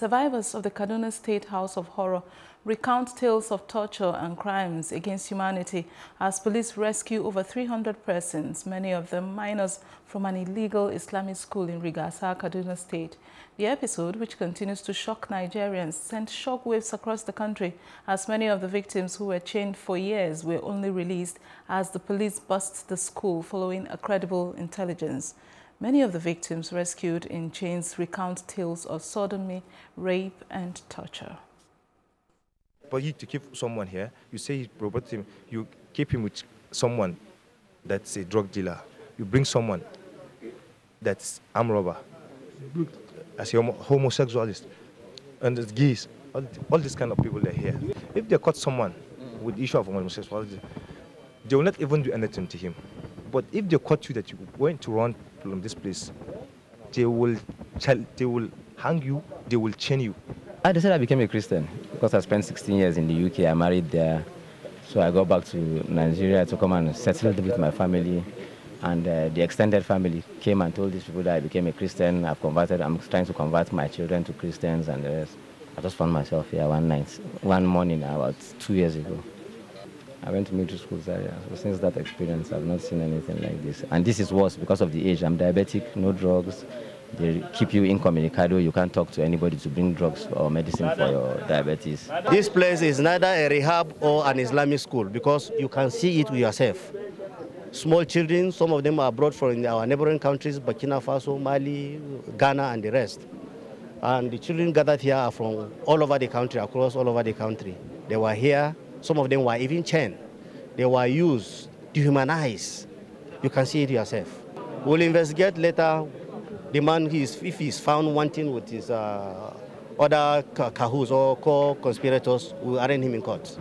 Survivors of the Kaduna State House of Horror recount tales of torture and crimes against humanity as police rescue over 300 persons, many of them minors, from an illegal Islamic school in Rigasa, Kaduna State. The episode, which continues to shock Nigerians, sent shockwaves across the country as many of the victims who were chained for years were only released as the police bust the school following a credible intelligence. Many of the victims rescued in chains recount tales of sodomy, rape, and torture. But you to keep someone here, you say robot him, you keep him with someone that's a drug dealer. You bring someone that's arm robber, as a homosexualist, and the gays. All, all these kind of people are here. If they caught someone with the issue of homosexuality, they will not even do anything to him. But if they caught you that you went to run from this place, they will, they will hang you, they will chain you. I decided I became a Christian because I spent 16 years in the UK. I married there. So I go back to Nigeria to come and settle with my family. And uh, the extended family came and told these people that I became a Christian. I've converted, I'm trying to convert my children to Christians and the rest. I just found myself here one night, one morning about two years ago. I went to middle school Zaria. So since that experience, I've not seen anything like this. And this is worse because of the age. I'm diabetic, no drugs. They keep you incommunicado. You can't talk to anybody to bring drugs or medicine for your diabetes. This place is neither a rehab or an Islamic school because you can see it with yourself. Small children, some of them are brought from our neighboring countries, Burkina Faso, Mali, Ghana, and the rest. And the children gathered here are from all over the country, across all over the country. They were here some of them were even chained. They were used, dehumanized. You can see it yourself. We'll investigate later the man, if he's found wanting with his uh, other cahoots or co-conspirators, we'll arraign him in court.